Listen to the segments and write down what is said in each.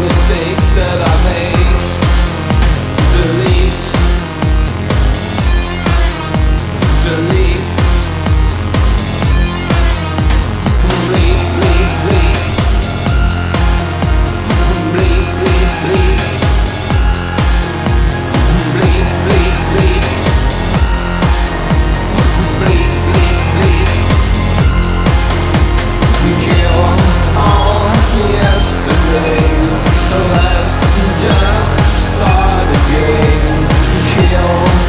mistakes that I Let's just start again. Heal.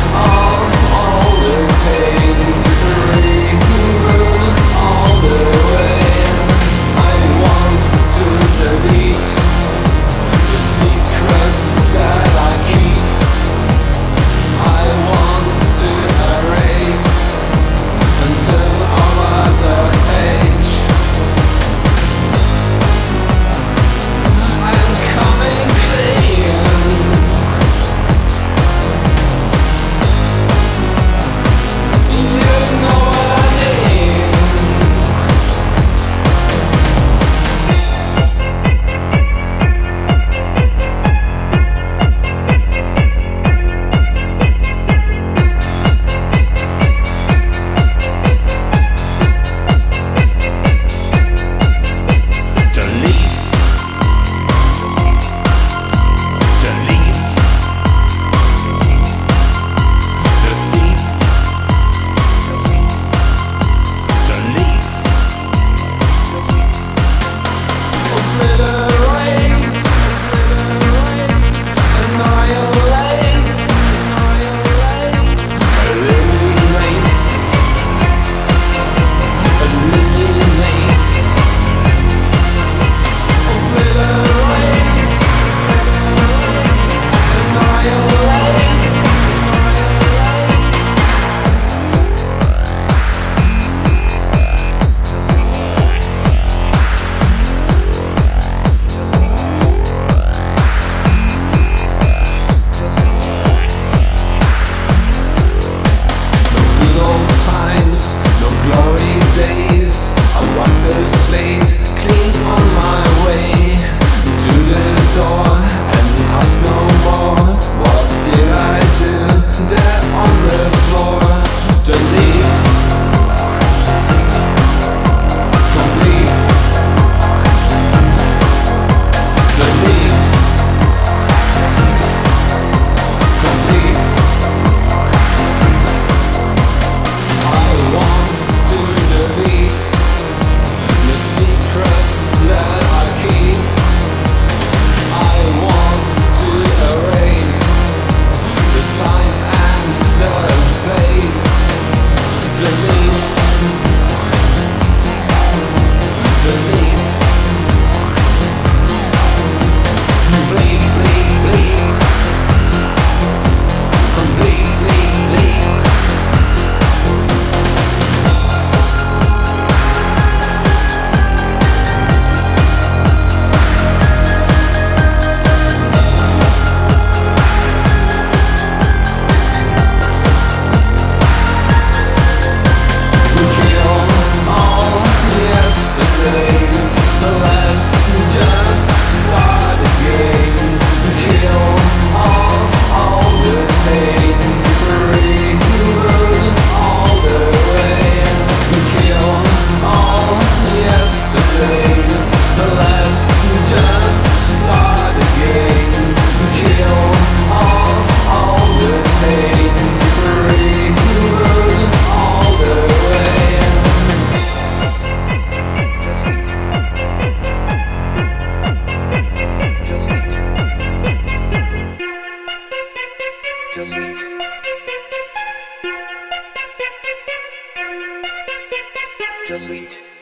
Delete.